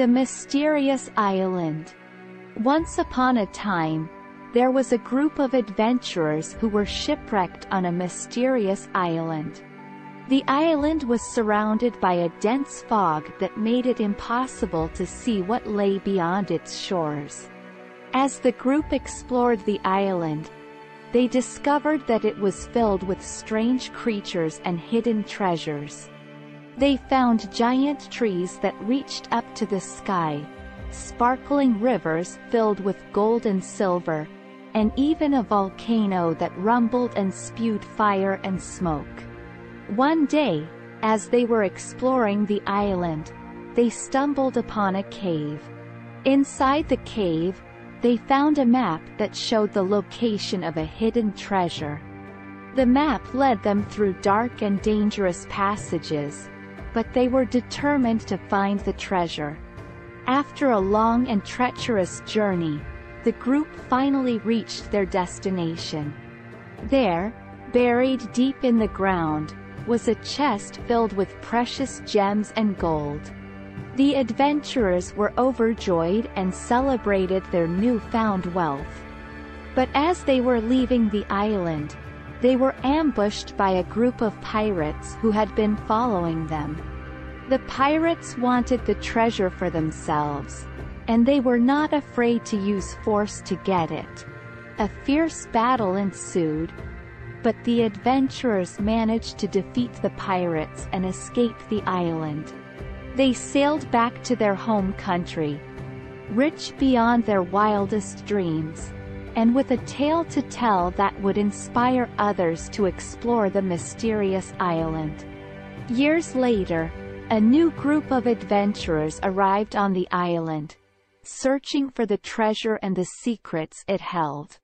The Mysterious Island Once upon a time, there was a group of adventurers who were shipwrecked on a mysterious island. The island was surrounded by a dense fog that made it impossible to see what lay beyond its shores. As the group explored the island, they discovered that it was filled with strange creatures and hidden treasures. They found giant trees that reached up to the sky, sparkling rivers filled with gold and silver, and even a volcano that rumbled and spewed fire and smoke. One day, as they were exploring the island, they stumbled upon a cave. Inside the cave, they found a map that showed the location of a hidden treasure. The map led them through dark and dangerous passages, but they were determined to find the treasure. After a long and treacherous journey, the group finally reached their destination. There, buried deep in the ground, was a chest filled with precious gems and gold. The adventurers were overjoyed and celebrated their newfound wealth. But as they were leaving the island, they were ambushed by a group of pirates who had been following them. The pirates wanted the treasure for themselves, and they were not afraid to use force to get it. A fierce battle ensued, but the adventurers managed to defeat the pirates and escape the island. They sailed back to their home country, rich beyond their wildest dreams, and with a tale to tell that would inspire others to explore the mysterious island. Years later, a new group of adventurers arrived on the island, searching for the treasure and the secrets it held.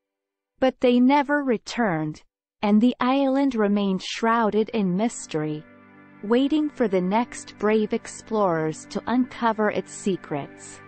But they never returned, and the island remained shrouded in mystery, waiting for the next brave explorers to uncover its secrets.